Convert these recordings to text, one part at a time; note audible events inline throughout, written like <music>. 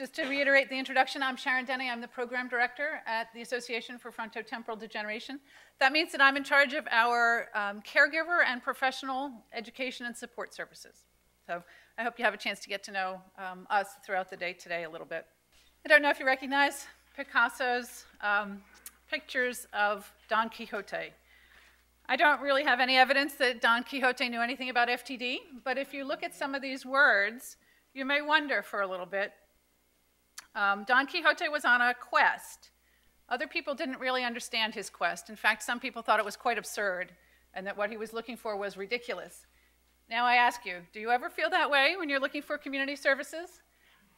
just to reiterate the introduction, I'm Sharon Denny. I'm the program director at the Association for Frontotemporal Degeneration. That means that I'm in charge of our um, caregiver and professional education and support services. So I hope you have a chance to get to know um, us throughout the day today a little bit. I don't know if you recognize Picasso's um, pictures of Don Quixote. I don't really have any evidence that Don Quixote knew anything about FTD, but if you look at some of these words, you may wonder for a little bit. Um, Don Quixote was on a quest. Other people didn't really understand his quest. In fact, some people thought it was quite absurd and that what he was looking for was ridiculous. Now I ask you, do you ever feel that way when you're looking for community services?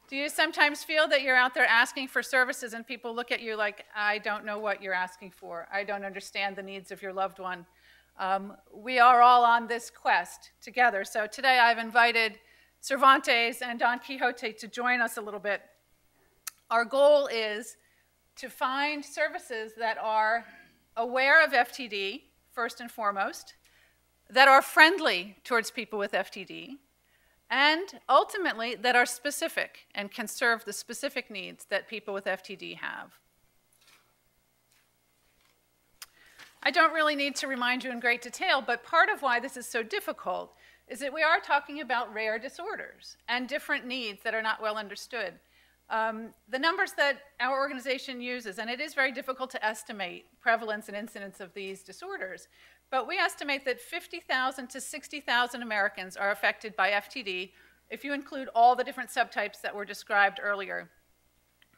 Do you sometimes feel that you're out there asking for services and people look at you like, I don't know what you're asking for. I don't understand the needs of your loved one. Um, we are all on this quest together. So today I've invited Cervantes and Don Quixote to join us a little bit. Our goal is to find services that are aware of FTD, first and foremost, that are friendly towards people with FTD, and ultimately that are specific and can serve the specific needs that people with FTD have. I don't really need to remind you in great detail, but part of why this is so difficult is that we are talking about rare disorders and different needs that are not well understood. Um, the numbers that our organization uses, and it is very difficult to estimate prevalence and incidence of these disorders, but we estimate that 50,000 to 60,000 Americans are affected by FTD if you include all the different subtypes that were described earlier.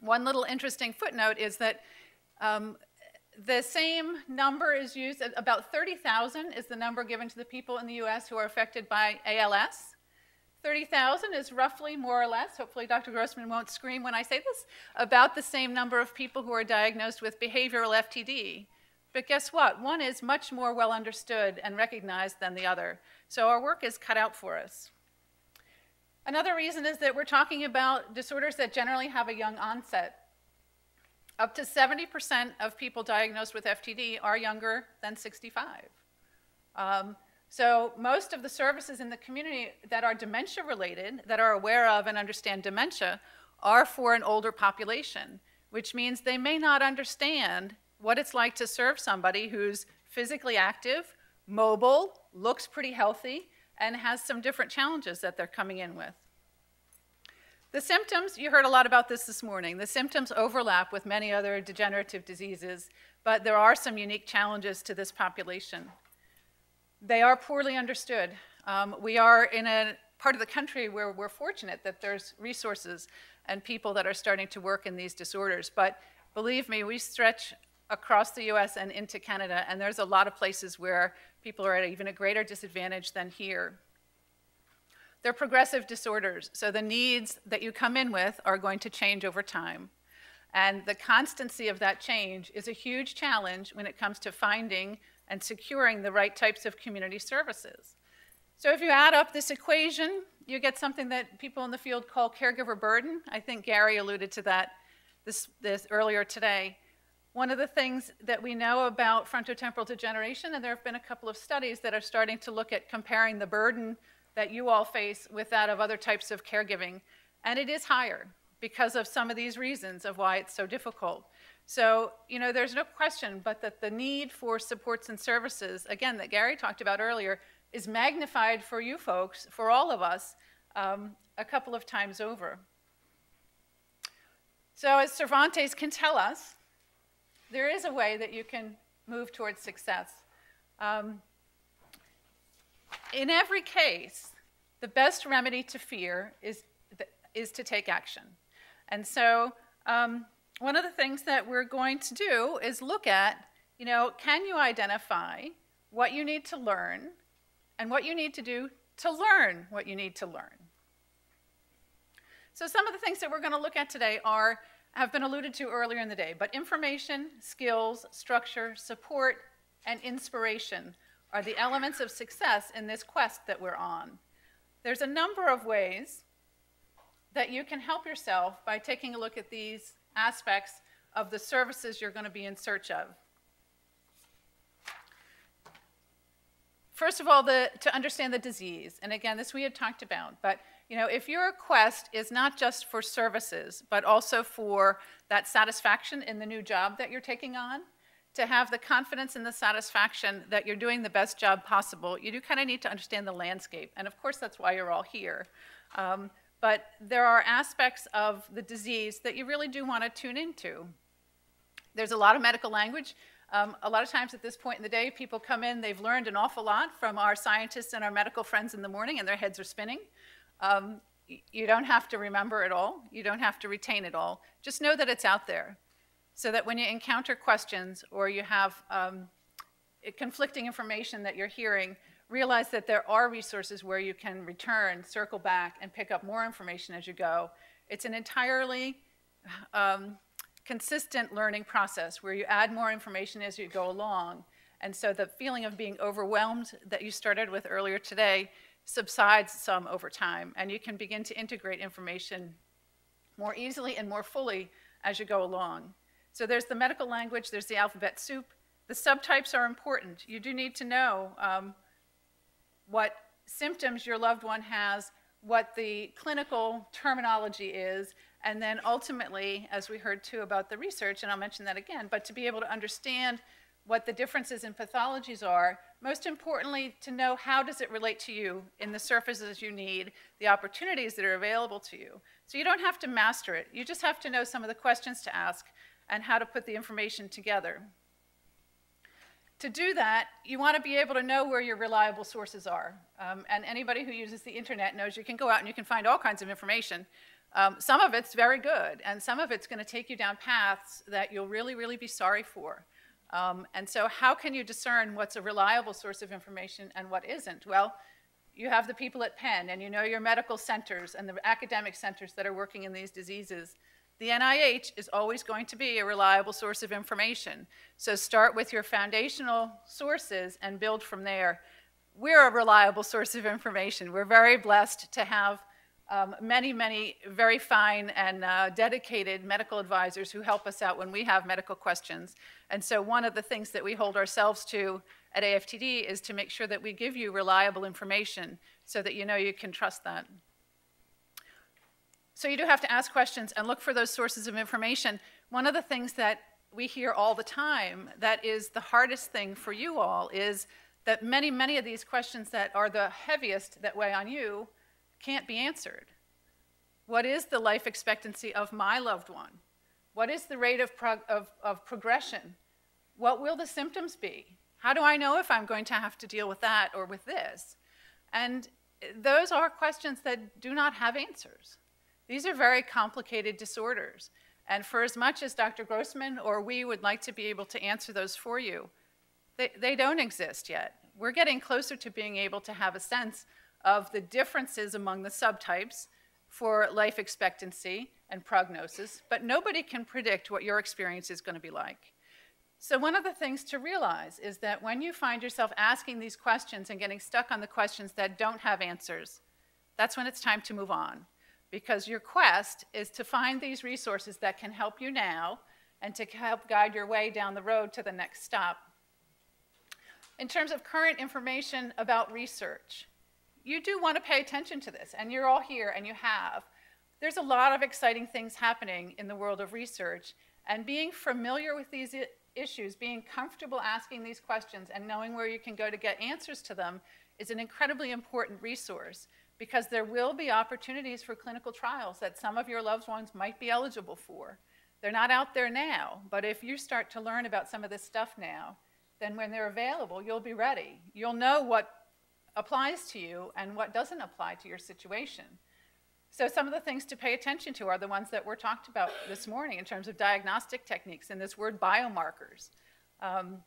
One little interesting footnote is that um, the same number is used, about 30,000 is the number given to the people in the US who are affected by ALS. 30,000 is roughly more or less, hopefully Dr. Grossman won't scream when I say this, about the same number of people who are diagnosed with behavioral FTD. But guess what? One is much more well understood and recognized than the other. So our work is cut out for us. Another reason is that we're talking about disorders that generally have a young onset. Up to 70% of people diagnosed with FTD are younger than 65. Um, so most of the services in the community that are dementia related, that are aware of and understand dementia, are for an older population, which means they may not understand what it's like to serve somebody who's physically active, mobile, looks pretty healthy, and has some different challenges that they're coming in with. The symptoms, you heard a lot about this this morning. The symptoms overlap with many other degenerative diseases, but there are some unique challenges to this population. They are poorly understood. Um, we are in a part of the country where we're fortunate that there's resources and people that are starting to work in these disorders. But believe me, we stretch across the US and into Canada, and there's a lot of places where people are at even a greater disadvantage than here. They're progressive disorders, so the needs that you come in with are going to change over time. And the constancy of that change is a huge challenge when it comes to finding and securing the right types of community services. So if you add up this equation, you get something that people in the field call caregiver burden. I think Gary alluded to that this, this earlier today. One of the things that we know about frontotemporal degeneration, and there have been a couple of studies that are starting to look at comparing the burden that you all face with that of other types of caregiving. And it is higher because of some of these reasons of why it's so difficult. So, you know, there's no question but that the need for supports and services, again, that Gary talked about earlier, is magnified for you folks, for all of us, um, a couple of times over. So, as Cervantes can tell us, there is a way that you can move towards success. Um, in every case, the best remedy to fear is, is to take action. And so um, one of the things that we're going to do is look at, you know, can you identify what you need to learn and what you need to do to learn what you need to learn. So some of the things that we're going to look at today are have been alluded to earlier in the day, but information, skills, structure, support, and inspiration are the elements of success in this quest that we're on. There's a number of ways that you can help yourself by taking a look at these aspects of the services you're going to be in search of. First of all, the, to understand the disease, and again, this we had talked about, but You know, if your quest is not just for services, but also for that satisfaction in the new job that you're taking on, to have the confidence and the satisfaction that you're doing the best job possible, you do kind of need to understand the landscape. And of course, that's why you're all here. Um, but there are aspects of the disease that you really do want to tune into. There's a lot of medical language. Um, a lot of times at this point in the day, people come in, they've learned an awful lot from our scientists and our medical friends in the morning, and their heads are spinning. Um, you don't have to remember it all. You don't have to retain it all. Just know that it's out there so that when you encounter questions or you have um, conflicting information that you're hearing, realize that there are resources where you can return, circle back, and pick up more information as you go. It's an entirely um, consistent learning process where you add more information as you go along. And so the feeling of being overwhelmed that you started with earlier today subsides some over time, and you can begin to integrate information more easily and more fully as you go along. So there's the medical language, there's the alphabet soup. The subtypes are important. You do need to know um, what symptoms your loved one has, what the clinical terminology is, and then ultimately, as we heard too about the research, and I'll mention that again, but to be able to understand what the differences in pathologies are, most importantly, to know how does it relate to you in the surfaces you need, the opportunities that are available to you. So you don't have to master it. You just have to know some of the questions to ask and how to put the information together. To do that, you want to be able to know where your reliable sources are. Um, and anybody who uses the internet knows you can go out and you can find all kinds of information. Um, some of it's very good, and some of it's going to take you down paths that you'll really, really be sorry for. Um, and so, how can you discern what's a reliable source of information and what isn't? Well, you have the people at Penn, and you know your medical centers and the academic centers that are working in these diseases. The NIH is always going to be a reliable source of information. So start with your foundational sources and build from there. We're a reliable source of information. We're very blessed to have um, many, many very fine and uh, dedicated medical advisors who help us out when we have medical questions. And so one of the things that we hold ourselves to at AFTD is to make sure that we give you reliable information so that you know you can trust that. So you do have to ask questions and look for those sources of information. One of the things that we hear all the time that is the hardest thing for you all is that many, many of these questions that are the heaviest that weigh on you can't be answered. What is the life expectancy of my loved one? What is the rate of, prog of, of progression? What will the symptoms be? How do I know if I'm going to have to deal with that or with this? And those are questions that do not have answers. These are very complicated disorders. And for as much as Dr. Grossman or we would like to be able to answer those for you, they, they don't exist yet. We're getting closer to being able to have a sense of the differences among the subtypes for life expectancy and prognosis, but nobody can predict what your experience is going to be like. So, one of the things to realize is that when you find yourself asking these questions and getting stuck on the questions that don't have answers, that's when it's time to move on because your quest is to find these resources that can help you now and to help guide your way down the road to the next stop. In terms of current information about research, you do want to pay attention to this, and you're all here and you have. There's a lot of exciting things happening in the world of research, and being familiar with these issues, being comfortable asking these questions, and knowing where you can go to get answers to them is an incredibly important resource because there will be opportunities for clinical trials that some of your loved ones might be eligible for. They're not out there now, but if you start to learn about some of this stuff now, then when they're available, you'll be ready. You'll know what applies to you and what doesn't apply to your situation. So some of the things to pay attention to are the ones that were talked about this morning in terms of diagnostic techniques and this word biomarkers, um,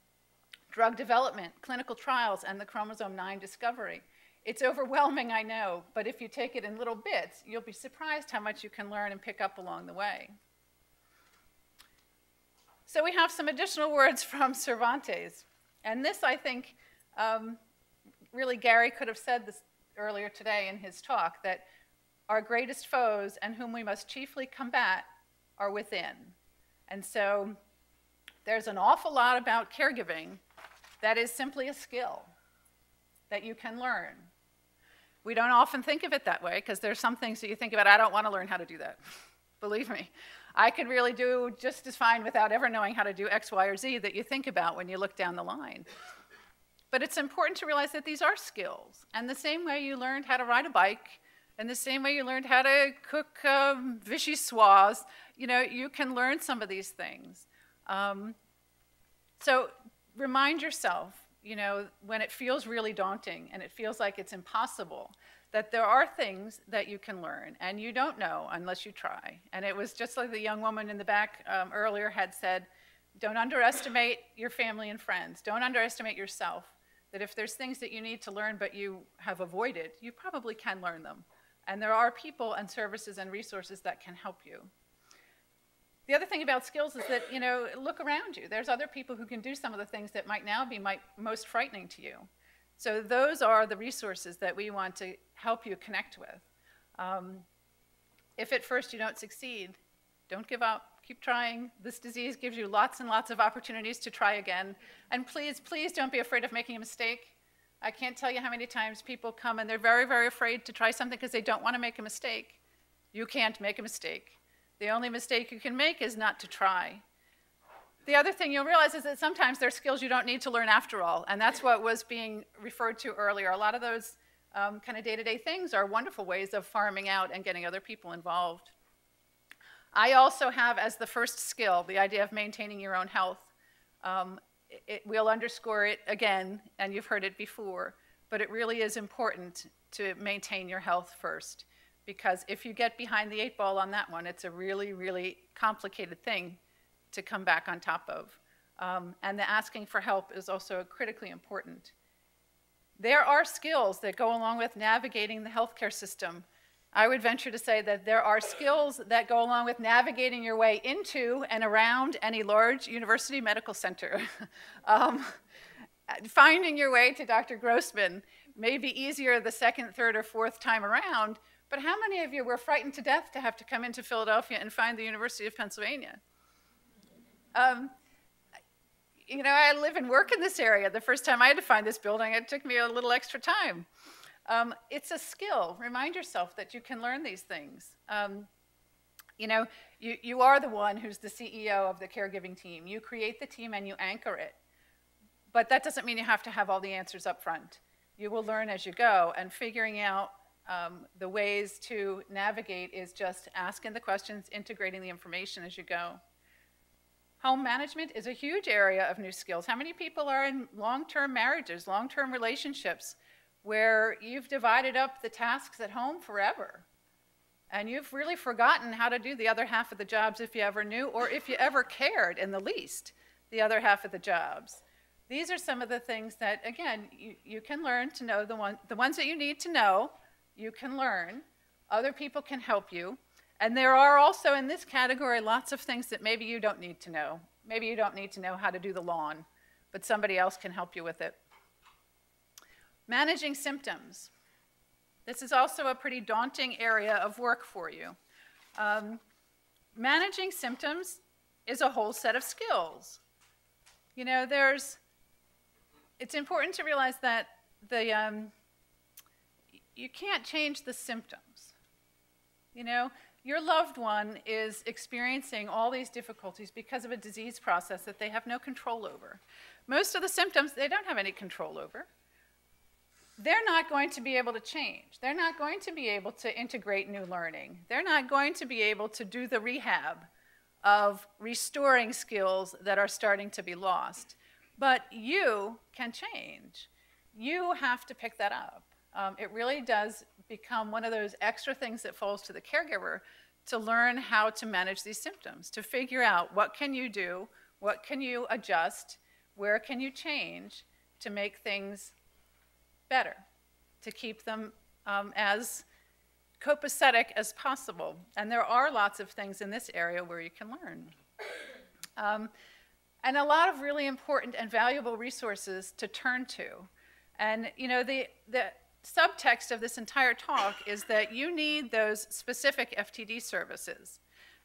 drug development, clinical trials, and the chromosome 9 discovery. It's overwhelming, I know, but if you take it in little bits, you'll be surprised how much you can learn and pick up along the way. So we have some additional words from Cervantes. And this, I think, um, really Gary could have said this earlier today in his talk, that our greatest foes and whom we must chiefly combat are within. And so there's an awful lot about caregiving that is simply a skill that you can learn. We don't often think of it that way because there's some things that you think about, I don't want to learn how to do that. Believe me. I could really do just as fine without ever knowing how to do X, Y, or Z that you think about when you look down the line. But it's important to realize that these are skills. And the same way you learned how to ride a bike, and the same way you learned how to cook um, vichyssoise, you know, you can learn some of these things. Um, so remind yourself, you know, when it feels really daunting and it feels like it's impossible, that there are things that you can learn and you don't know unless you try. And it was just like the young woman in the back um, earlier had said, don't underestimate your family and friends. Don't underestimate yourself. That if there's things that you need to learn but you have avoided, you probably can learn them. And there are people and services and resources that can help you. The other thing about skills is that, you know, look around you. There's other people who can do some of the things that might now be might, most frightening to you. So those are the resources that we want to help you connect with. Um, if at first you don't succeed, don't give up. Keep trying. This disease gives you lots and lots of opportunities to try again. And please, please don't be afraid of making a mistake. I can't tell you how many times people come and they're very, very afraid to try something because they don't want to make a mistake. You can't make a mistake. The only mistake you can make is not to try. The other thing you'll realize is that sometimes there are skills you don't need to learn after all, and that's what was being referred to earlier. A lot of those um, kind of day-to-day things are wonderful ways of farming out and getting other people involved. I also have as the first skill the idea of maintaining your own health. Um, it, we'll underscore it again, and you've heard it before, but it really is important to maintain your health first because if you get behind the eight ball on that one, it's a really, really complicated thing to come back on top of. Um, and the asking for help is also critically important. There are skills that go along with navigating the healthcare system. I would venture to say that there are skills that go along with navigating your way into and around any large university medical center. <laughs> um, finding your way to Dr. Grossman may be easier the second, third, or fourth time around, but how many of you were frightened to death to have to come into Philadelphia and find the University of Pennsylvania? Um, you know, I live and work in this area. The first time I had to find this building, it took me a little extra time. Um, it's a skill. Remind yourself that you can learn these things. Um, you know, you, you are the one who's the CEO of the caregiving team. You create the team and you anchor it. But that doesn't mean you have to have all the answers up front. You will learn as you go, and figuring out um, the ways to navigate is just asking the questions, integrating the information as you go. Home management is a huge area of new skills. How many people are in long-term marriages, long-term relationships, where you've divided up the tasks at home forever? And you've really forgotten how to do the other half of the jobs if you ever knew, or if you ever cared in the least, the other half of the jobs. These are some of the things that, again, you, you can learn to know the, one, the ones that you need to know, you can learn. Other people can help you. And there are also in this category lots of things that maybe you don't need to know. Maybe you don't need to know how to do the lawn, but somebody else can help you with it. Managing symptoms. This is also a pretty daunting area of work for you. Um, managing symptoms is a whole set of skills. You know, there's, it's important to realize that the, um, you can't change the symptoms. You know, your loved one is experiencing all these difficulties because of a disease process that they have no control over. Most of the symptoms they don't have any control over. They're not going to be able to change. They're not going to be able to integrate new learning. They're not going to be able to do the rehab of restoring skills that are starting to be lost. But you can change. You have to pick that up. Um, it really does become one of those extra things that falls to the caregiver to learn how to manage these symptoms, to figure out what can you do, what can you adjust, where can you change to make things better, to keep them um, as copacetic as possible. And there are lots of things in this area where you can learn. Um, and a lot of really important and valuable resources to turn to. And you know, the, the subtext of this entire talk is that you need those specific FTD services.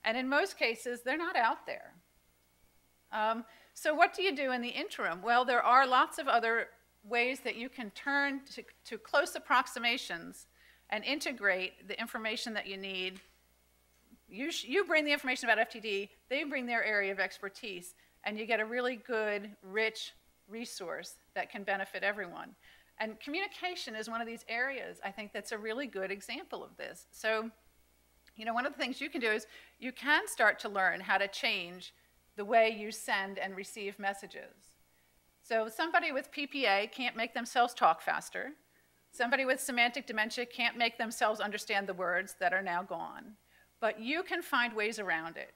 And in most cases, they're not out there. Um, so what do you do in the interim? Well, there are lots of other ways that you can turn to, to close approximations and integrate the information that you need. You, you bring the information about FTD, they bring their area of expertise, and you get a really good, rich resource that can benefit everyone. And communication is one of these areas, I think, that's a really good example of this. So, you know, one of the things you can do is you can start to learn how to change the way you send and receive messages. So somebody with PPA can't make themselves talk faster. Somebody with semantic dementia can't make themselves understand the words that are now gone. But you can find ways around it.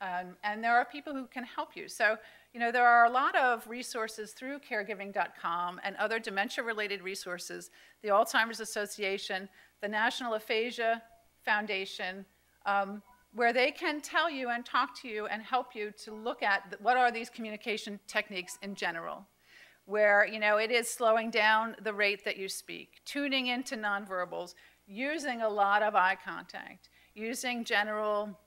Um, and there are people who can help you. So, you know, there are a lot of resources through caregiving.com and other dementia related resources, the Alzheimer's Association, the National Aphasia Foundation, um, where they can tell you and talk to you and help you to look at what are these communication techniques in general where you know it is slowing down the rate that you speak tuning into nonverbals using a lot of eye contact using general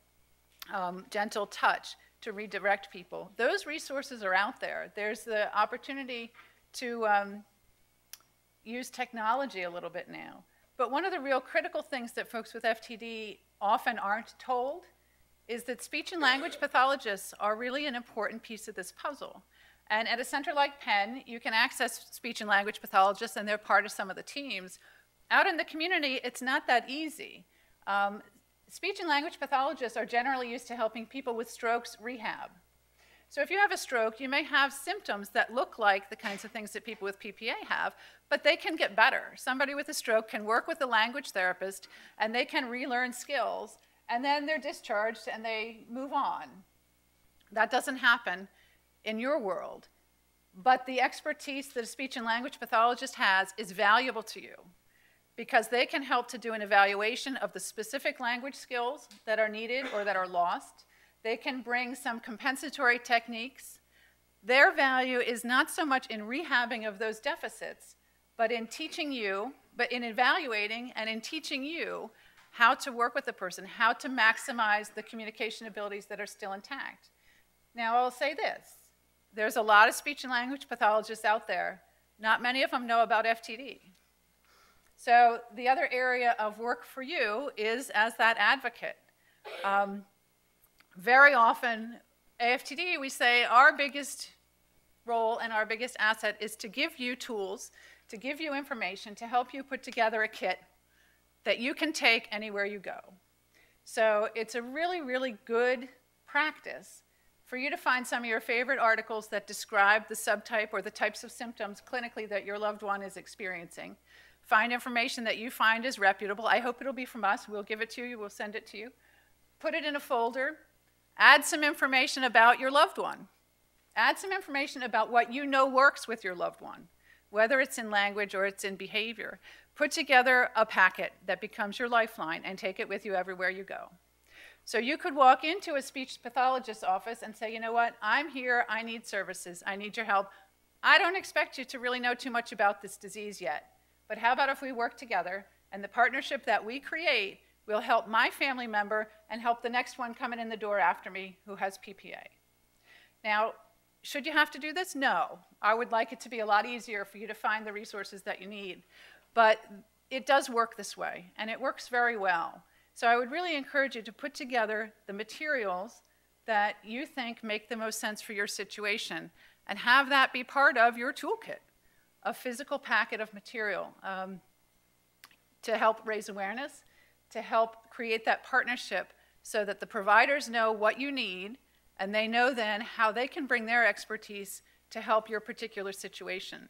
um, gentle touch to redirect people those resources are out there there's the opportunity to um, use technology a little bit now but one of the real critical things that folks with ftd often aren't told is that speech and language pathologists are really an important piece of this puzzle. And at a center like Penn, you can access speech and language pathologists, and they're part of some of the teams. Out in the community, it's not that easy. Um, speech and language pathologists are generally used to helping people with strokes rehab. So if you have a stroke, you may have symptoms that look like the kinds of things that people with PPA have, but they can get better. Somebody with a stroke can work with a language therapist, and they can relearn skills and then they're discharged and they move on. That doesn't happen in your world. But the expertise that a speech and language pathologist has is valuable to you because they can help to do an evaluation of the specific language skills that are needed or that are lost. They can bring some compensatory techniques. Their value is not so much in rehabbing of those deficits, but in teaching you, but in evaluating and in teaching you how to work with the person, how to maximize the communication abilities that are still intact. Now, I'll say this there's a lot of speech and language pathologists out there. Not many of them know about FTD. So, the other area of work for you is as that advocate. Um, very often, AFTD, we say our biggest role and our biggest asset is to give you tools, to give you information, to help you put together a kit that you can take anywhere you go. So it's a really, really good practice for you to find some of your favorite articles that describe the subtype or the types of symptoms clinically that your loved one is experiencing. Find information that you find is reputable. I hope it'll be from us. We'll give it to you, we'll send it to you. Put it in a folder. Add some information about your loved one. Add some information about what you know works with your loved one, whether it's in language or it's in behavior. Put together a packet that becomes your lifeline and take it with you everywhere you go. So you could walk into a speech pathologist's office and say, you know what, I'm here, I need services, I need your help. I don't expect you to really know too much about this disease yet, but how about if we work together and the partnership that we create will help my family member and help the next one coming in the door after me who has PPA. Now, should you have to do this? No. I would like it to be a lot easier for you to find the resources that you need. But it does work this way, and it works very well. So I would really encourage you to put together the materials that you think make the most sense for your situation and have that be part of your toolkit, a physical packet of material um, to help raise awareness, to help create that partnership so that the providers know what you need and they know then how they can bring their expertise to help your particular situation.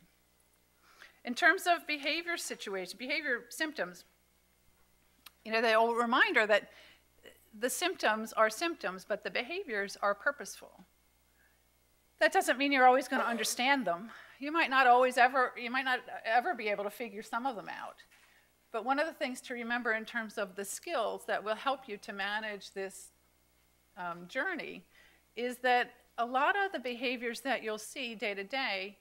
In terms of behavior situation, behavior symptoms, you know, the old reminder that the symptoms are symptoms, but the behaviors are purposeful. That doesn't mean you're always going to understand them. You might not always ever, you might not ever be able to figure some of them out. But one of the things to remember in terms of the skills that will help you to manage this um, journey is that a lot of the behaviors that you'll see day to day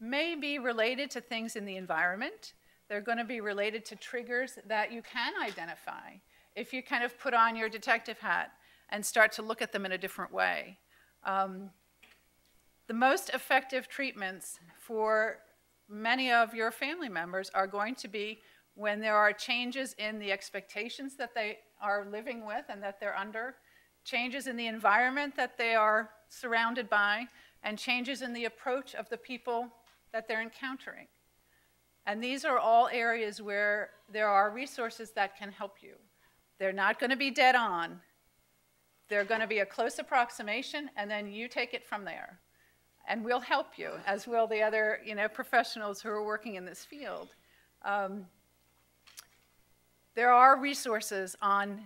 may be related to things in the environment. They're going to be related to triggers that you can identify if you kind of put on your detective hat and start to look at them in a different way. Um, the most effective treatments for many of your family members are going to be when there are changes in the expectations that they are living with and that they're under, changes in the environment that they are surrounded by, and changes in the approach of the people that they're encountering. And these are all areas where there are resources that can help you. They're not going to be dead on. They're going to be a close approximation, and then you take it from there. And we'll help you, as will the other you know, professionals who are working in this field. Um, there are resources on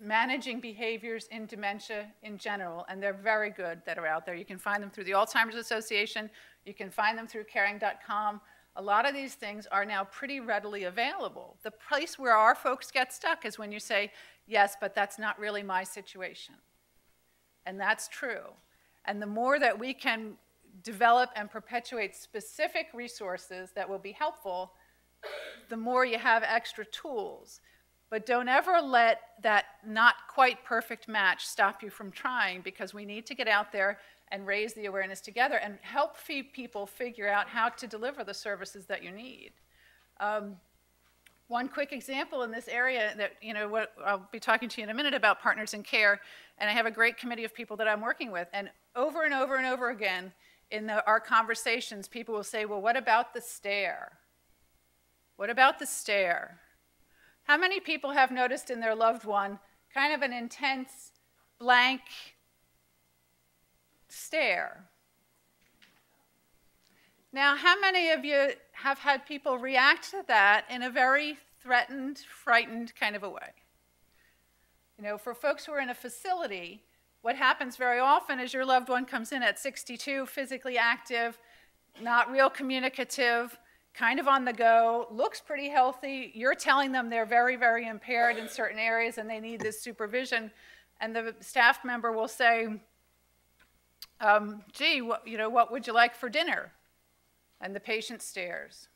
managing behaviors in dementia in general, and they're very good that are out there. You can find them through the Alzheimer's Association, you can find them through caring.com. A lot of these things are now pretty readily available. The place where our folks get stuck is when you say, yes, but that's not really my situation. And that's true. And the more that we can develop and perpetuate specific resources that will be helpful, the more you have extra tools. But don't ever let that not quite perfect match stop you from trying because we need to get out there and raise the awareness together and help people figure out how to deliver the services that you need. Um, one quick example in this area that, you know, what I'll be talking to you in a minute about partners in care, and I have a great committee of people that I'm working with, and over and over and over again in the, our conversations, people will say, well, what about the stare? What about the stare? How many people have noticed in their loved one kind of an intense, blank stare? Now, how many of you have had people react to that in a very threatened, frightened kind of a way? You know, for folks who are in a facility, what happens very often is your loved one comes in at 62, physically active, not real communicative, kind of on the go, looks pretty healthy. You're telling them they're very, very impaired in certain areas and they need this supervision. And the staff member will say, um, gee, what, you know, what would you like for dinner? And the patient stares.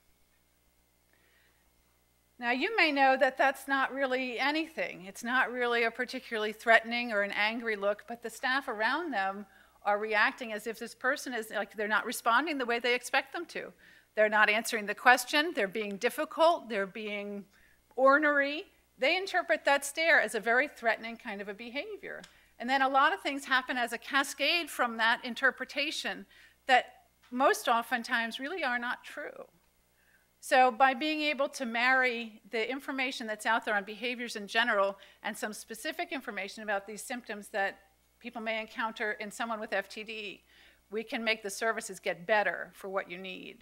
Now, you may know that that's not really anything. It's not really a particularly threatening or an angry look, but the staff around them are reacting as if this person is like they're not responding the way they expect them to. They're not answering the question, they're being difficult, they're being ornery. They interpret that stare as a very threatening kind of a behavior. And then a lot of things happen as a cascade from that interpretation that most oftentimes really are not true. So, by being able to marry the information that's out there on behaviors in general and some specific information about these symptoms that people may encounter in someone with FTD, we can make the services get better for what you need.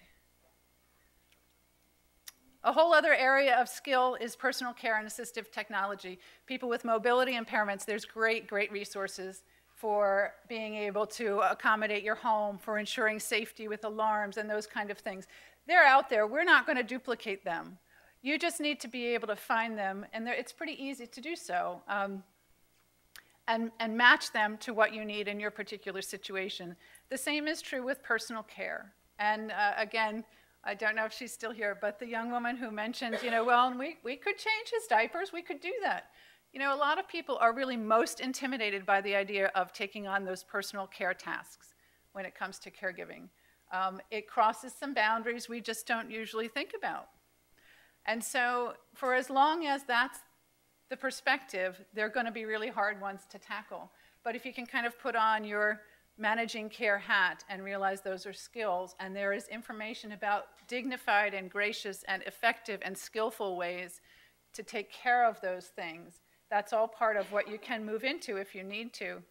A whole other area of skill is personal care and assistive technology. People with mobility impairments, there's great, great resources for being able to accommodate your home, for ensuring safety with alarms and those kind of things. They're out there. We're not going to duplicate them. You just need to be able to find them, and it's pretty easy to do so, um, and, and match them to what you need in your particular situation. The same is true with personal care. And uh, again, I don't know if she's still here, but the young woman who mentioned, you know, well, we, we could change his diapers, we could do that. You know, a lot of people are really most intimidated by the idea of taking on those personal care tasks when it comes to caregiving. Um, it crosses some boundaries we just don't usually think about. And so, for as long as that's the perspective, they're going to be really hard ones to tackle. But if you can kind of put on your managing care hat and realize those are skills. And there is information about dignified and gracious and effective and skillful ways to take care of those things. That's all part of what you can move into if you need to.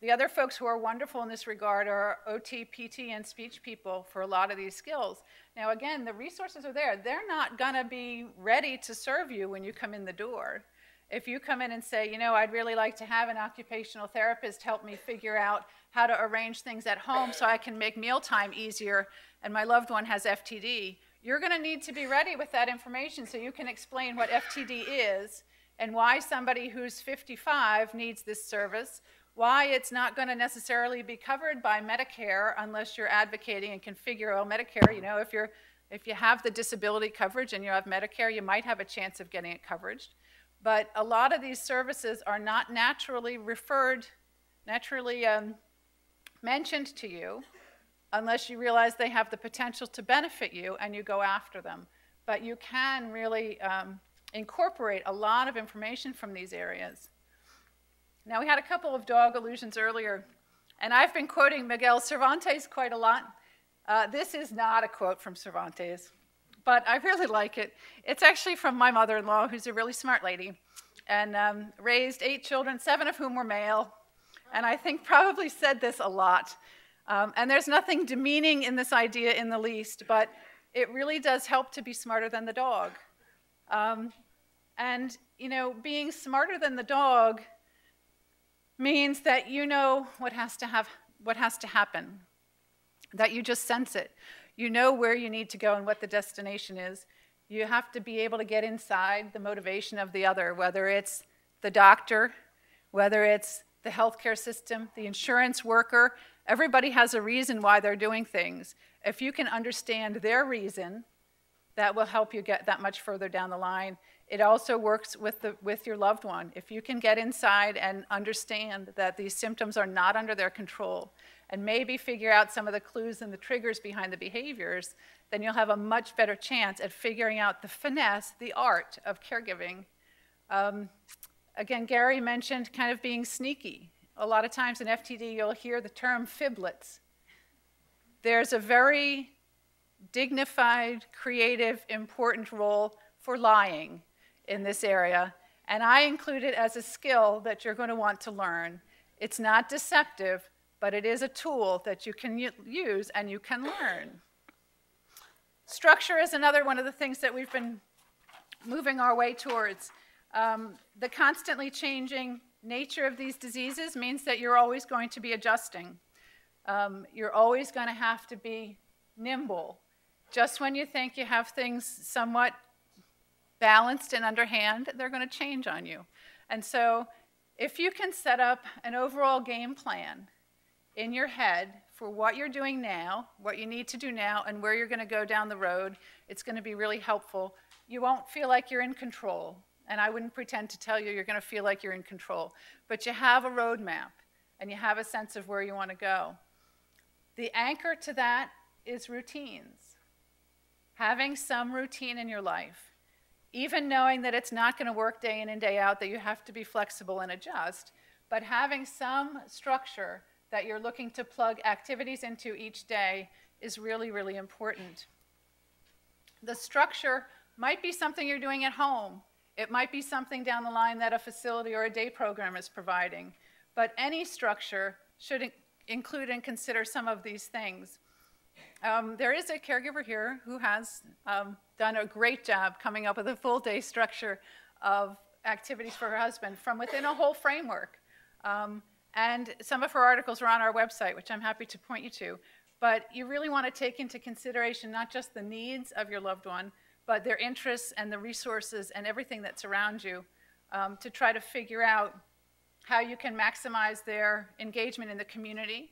The other folks who are wonderful in this regard are OT, PT, and speech people for a lot of these skills. Now, again, the resources are there. They're not going to be ready to serve you when you come in the door. If you come in and say, you know, I'd really like to have an occupational therapist help me figure out how to arrange things at home so I can make mealtime easier, and my loved one has FTD, you're going to need to be ready with that information so you can explain what FTD is and why somebody who's 55 needs this service, why it's not going to necessarily be covered by Medicare unless you're advocating and can figure, well, Medicare, you know, if you're if you have the disability coverage and you have Medicare, you might have a chance of getting it covered. But a lot of these services are not naturally referred, naturally um, mentioned to you unless you realize they have the potential to benefit you and you go after them. but you can really um, incorporate a lot of information from these areas. Now, we had a couple of dog illusions earlier, and I've been quoting Miguel Cervantes quite a lot. Uh, this is not a quote from Cervantes, but I really like it. It's actually from my mother in law, who's a really smart lady, and um, raised eight children, seven of whom were male, and I think probably said this a lot. Um, and there's nothing demeaning in this idea in the least, but it really does help to be smarter than the dog. Um, and, you know, being smarter than the dog means that you know what has to have what has to happen that you just sense it. You know where you need to go and what the destination is. You have to be able to get inside the motivation of the other whether it's the doctor whether it's the healthcare system the insurance worker. Everybody has a reason why they're doing things. If you can understand their reason that will help you get that much further down the line it also works with, the, with your loved one. If you can get inside and understand that these symptoms are not under their control, and maybe figure out some of the clues and the triggers behind the behaviors, then you'll have a much better chance at figuring out the finesse, the art of caregiving. Um, again, Gary mentioned kind of being sneaky. A lot of times in FTD, you'll hear the term fiblets. There's a very dignified, creative, important role for lying in this area, and I include it as a skill that you're going to want to learn. It's not deceptive, but it is a tool that you can use and you can learn. Structure is another one of the things that we've been moving our way towards. Um, the constantly changing nature of these diseases means that you're always going to be adjusting. Um, you're always going to have to be nimble. Just when you think you have things somewhat balanced and underhand, they're going to change on you. And so if you can set up an overall game plan in your head for what you're doing now, what you need to do now, and where you're going to go down the road, it's going to be really helpful. You won't feel like you're in control. And I wouldn't pretend to tell you you're going to feel like you're in control. But you have a roadmap and you have a sense of where you want to go. The anchor to that is routines. Having some routine in your life even knowing that it's not going to work day in and day out, that you have to be flexible and adjust, but having some structure that you're looking to plug activities into each day is really, really important. The structure might be something you're doing at home. It might be something down the line that a facility or a day program is providing. But any structure should include and consider some of these things. Um, there is a caregiver here who has um, done a great job coming up with a full day structure of activities for her husband from within a whole framework. Um, and some of her articles are on our website, which I'm happy to point you to. But you really want to take into consideration not just the needs of your loved one, but their interests and the resources and everything that's around you um, to try to figure out how you can maximize their engagement in the community,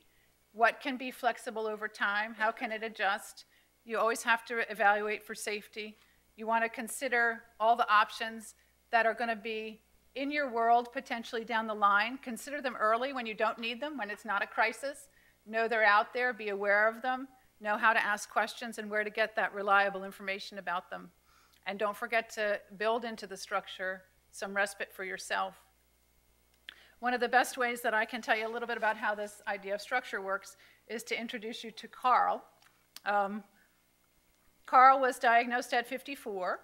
what can be flexible over time, how can it adjust, you always have to evaluate for safety. You want to consider all the options that are going to be in your world potentially down the line. Consider them early when you don't need them, when it's not a crisis. Know they're out there, be aware of them, know how to ask questions and where to get that reliable information about them. And don't forget to build into the structure some respite for yourself. One of the best ways that I can tell you a little bit about how this idea of structure works is to introduce you to Carl. Um, Carl was diagnosed at 54.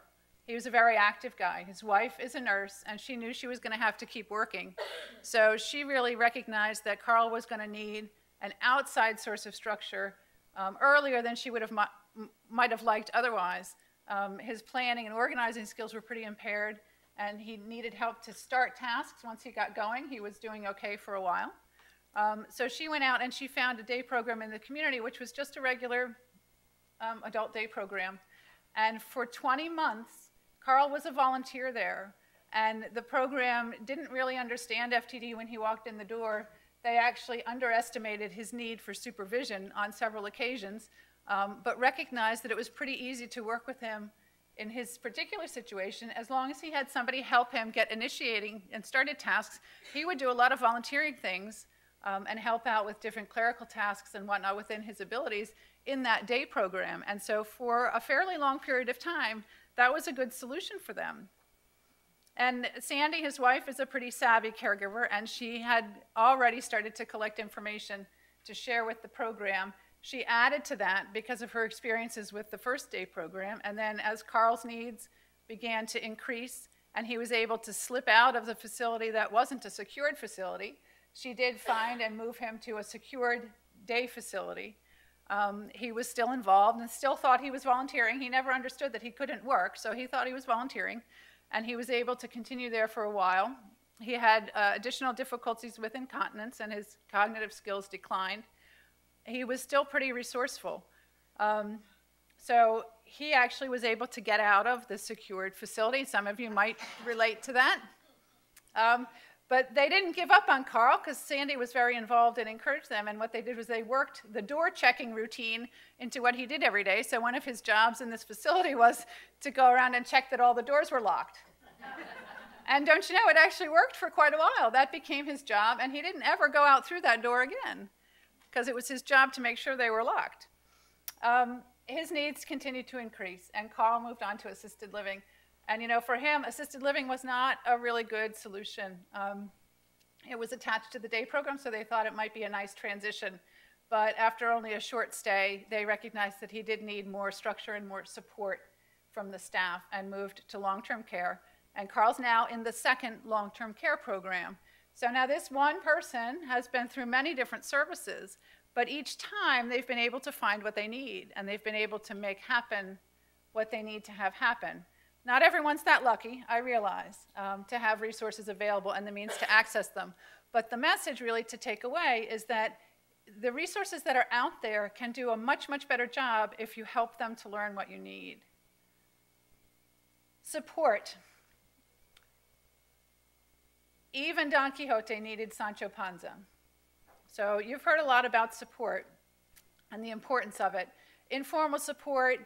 He was a very active guy. His wife is a nurse, and she knew she was going to have to keep working. So she really recognized that Carl was going to need an outside source of structure um, earlier than she would have mi- might have liked otherwise. Um, his planning and organizing skills were pretty impaired, and he needed help to start tasks once he got going. He was doing okay for a while. Um, so she went out and she found a day program in the community, which was just a regular um, adult day program. And for 20 months, Carl was a volunteer there. And the program didn't really understand FTD when he walked in the door. They actually underestimated his need for supervision on several occasions, um, but recognized that it was pretty easy to work with him in his particular situation as long as he had somebody help him get initiating and started tasks. He would do a lot of volunteering things um, and help out with different clerical tasks and whatnot within his abilities in that day program. And so for a fairly long period of time, that was a good solution for them. And Sandy, his wife, is a pretty savvy caregiver, and she had already started to collect information to share with the program. She added to that because of her experiences with the first day program, and then as Carl's needs began to increase, and he was able to slip out of the facility that wasn't a secured facility, she did find and move him to a secured day facility. Um, he was still involved and still thought he was volunteering. He never understood that he couldn't work, so he thought he was volunteering and he was able to continue there for a while. He had uh, additional difficulties with incontinence, and his cognitive skills declined. He was still pretty resourceful. Um, so he actually was able to get out of the secured facility. Some of you might relate to that. Um, but they didn't give up on Carl because Sandy was very involved and encouraged them. And what they did was they worked the door checking routine into what he did every day. So one of his jobs in this facility was to go around and check that all the doors were locked. and don't you know, it actually worked for quite a while. That became his job, and he didn't ever go out through that door again because it was his job to make sure they were locked. Um, his needs continued to increase, and Carl moved on to assisted living. And you know, for him, assisted living was not a really good solution. Um, it was attached to the day program, so they thought it might be a nice transition. But after only a short stay, they recognized that he did need more structure and more support from the staff and moved to long term care. And Carl's now in the second long term care program. So now this one person has been through many different services, but each time they've been able to find what they need and they've been able to make happen what they need to have happen. Not everyone's that lucky, I realize, um, to have resources available and the means to access them. But the message really to take away is that the resources that are out there can do a much, much better job if you help them to learn what you need. Support. Even Don Quixote needed Sancho Panza. So you've heard a lot about support and the importance of it. Informal support,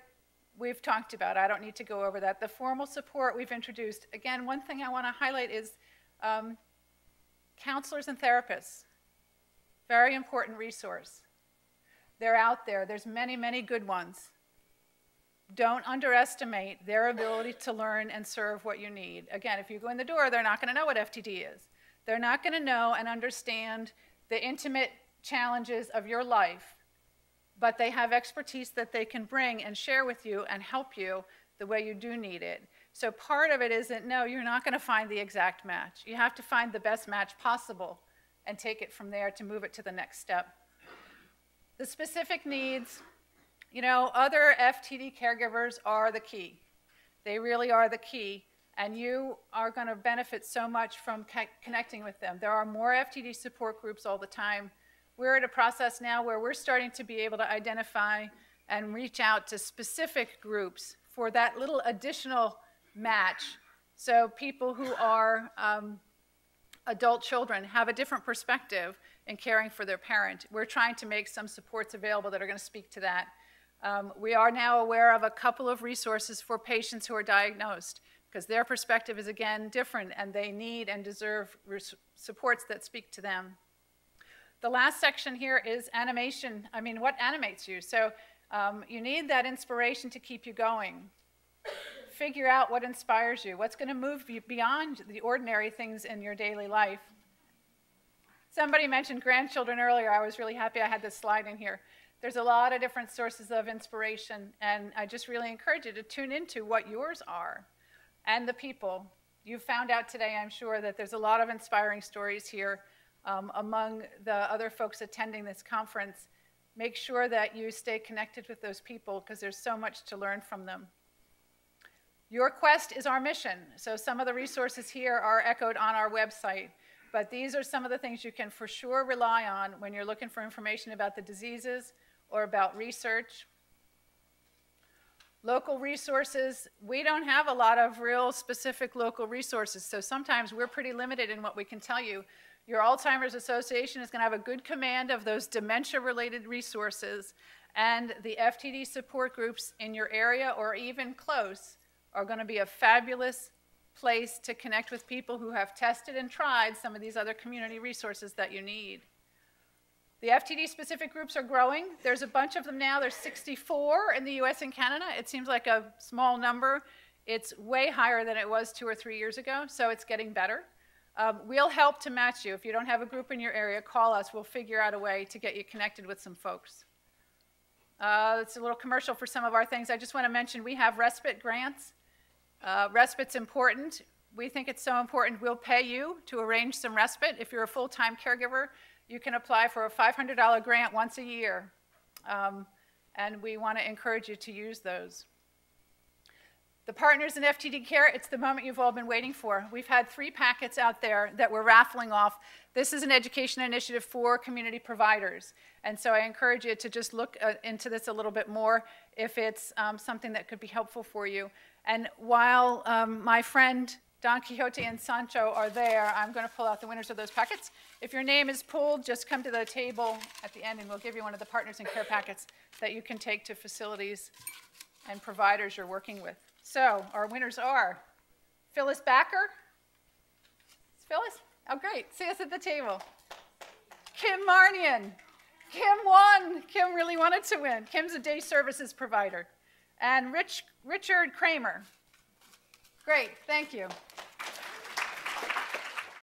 we've talked about. I don't need to go over that. The formal support we've introduced. Again, one thing I want to highlight is um, counselors and therapists. Very important resource. They're out there. There's many, many good ones. Don't underestimate their ability to learn and serve what you need. Again, if you go in the door, they're not going to know what FTD is. They're not going to know and understand the intimate challenges of your life but they have expertise that they can bring and share with you and help you the way you do need it. So part of it isn't, no, you're not going to find the exact match. You have to find the best match possible and take it from there to move it to the next step. The specific needs, you know, other FTD caregivers are the key. They really are the key, and you are going to benefit so much from connecting with them. There are more FTD support groups all the time we're at a process now where we're starting to be able to identify and reach out to specific groups for that little additional match. So people who are um, adult children have a different perspective in caring for their parent. We're trying to make some supports available that are going to speak to that. Um, we are now aware of a couple of resources for patients who are diagnosed because their perspective is again different and they need and deserve supports that speak to them. The last section here is animation. I mean, what animates you? So um, you need that inspiration to keep you going. Figure out what inspires you. What's going to move you beyond the ordinary things in your daily life? Somebody mentioned grandchildren earlier. I was really happy I had this slide in here. There's a lot of different sources of inspiration, and I just really encourage you to tune into what yours are and the people. You found out today, I'm sure, that there's a lot of inspiring stories here um, among the other folks attending this conference, make sure that you stay connected with those people because there's so much to learn from them. Your quest is our mission. So some of the resources here are echoed on our website, but these are some of the things you can for sure rely on when you're looking for information about the diseases or about research. Local resources, we don't have a lot of real specific local resources, so sometimes we're pretty limited in what we can tell you, your Alzheimer's Association is going to have a good command of those dementia related resources, and the FTD support groups in your area or even close are going to be a fabulous place to connect with people who have tested and tried some of these other community resources that you need. The FTD specific groups are growing. There's a bunch of them now. There's 64 in the US and Canada. It seems like a small number. It's way higher than it was two or three years ago, so it's getting better. Um, we'll help to match you. If you don't have a group in your area, call us. We'll figure out a way to get you connected with some folks. Uh, it's a little commercial for some of our things. I just want to mention we have respite grants. Uh, respite's important. We think it's so important. We'll pay you to arrange some respite. If you're a full time caregiver, you can apply for a $500 grant once a year. Um, and we want to encourage you to use those. The partners in FTD Care, it's the moment you've all been waiting for. We've had three packets out there that we're raffling off. This is an education initiative for community providers. And so I encourage you to just look uh, into this a little bit more if it's um, something that could be helpful for you. And while um, my friend Don Quixote and Sancho are there, I'm going to pull out the winners of those packets. If your name is pulled, just come to the table at the end and we'll give you one of the partners in care packets that you can take to facilities and providers you're working with. So our winners are Phyllis Backer. Phyllis? Oh, great. See us at the table. Kim Marnian. Kim won. Kim really wanted to win. Kim's a day services provider. And Rich, Richard Kramer. Great. Thank you.